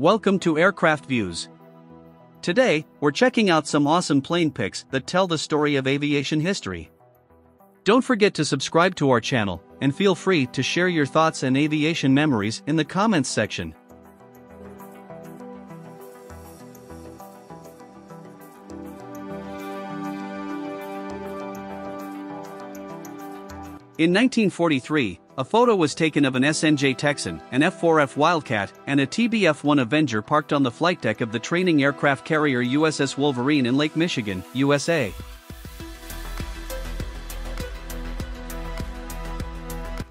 Welcome to Aircraft Views. Today, we're checking out some awesome plane pics that tell the story of aviation history. Don't forget to subscribe to our channel, and feel free to share your thoughts and aviation memories in the comments section. In 1943, a photo was taken of an SNJ Texan, an F-4F Wildcat, and a TBF-1 Avenger parked on the flight deck of the training aircraft carrier USS Wolverine in Lake Michigan, USA.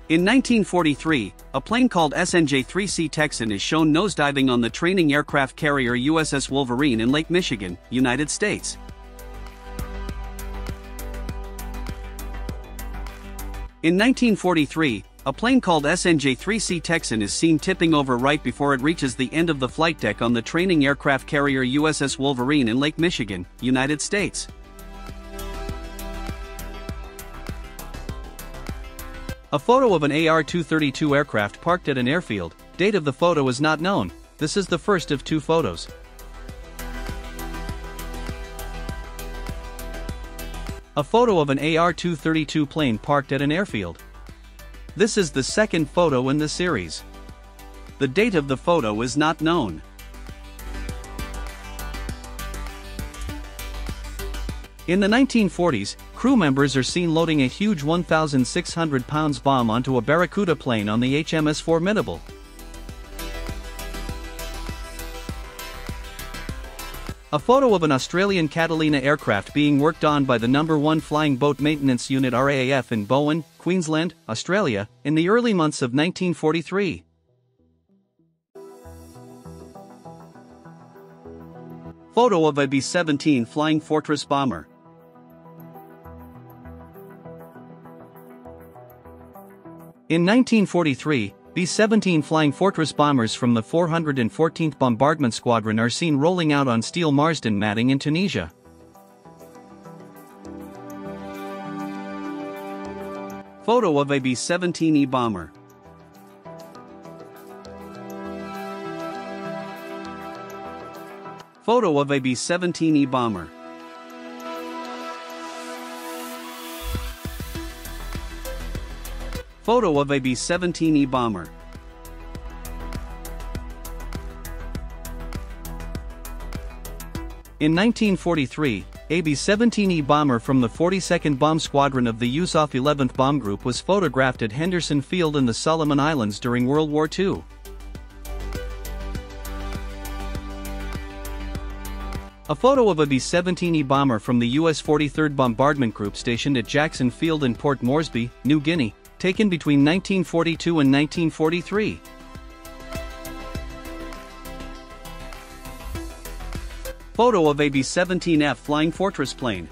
In 1943, a plane called SNJ-3C Texan is shown nosediving on the training aircraft carrier USS Wolverine in Lake Michigan, United States. In 1943, a plane called SNJ-3C Texan is seen tipping over right before it reaches the end of the flight deck on the training aircraft carrier USS Wolverine in Lake Michigan, United States. A photo of an AR-232 aircraft parked at an airfield, date of the photo is not known, this is the first of two photos. A photo of an AR-232 plane parked at an airfield. This is the second photo in the series. The date of the photo is not known. In the 1940s, crew members are seen loading a huge 1,600 pounds bomb onto a Barracuda plane on the HMS Formidable. A photo of an Australian Catalina aircraft being worked on by the number 1 Flying Boat Maintenance Unit RAAF in Bowen, Queensland, Australia, in the early months of 1943. Photo of a B-17 Flying Fortress bomber. In 1943, B-17 Flying Fortress bombers from the 414th Bombardment Squadron are seen rolling out on steel Marsden matting in Tunisia. Photo of a B-17E bomber. Photo of a B-17E bomber. Photo of a B-17E bomber. In 1943, a B-17E bomber from the 42nd Bomb Squadron of the USAF 11th Bomb Group was photographed at Henderson Field in the Solomon Islands during World War II. A photo of a B-17E bomber from the U.S. 43rd Bombardment Group stationed at Jackson Field in Port Moresby, New Guinea, taken between 1942 and 1943. Photo of a B-17F Flying Fortress plane.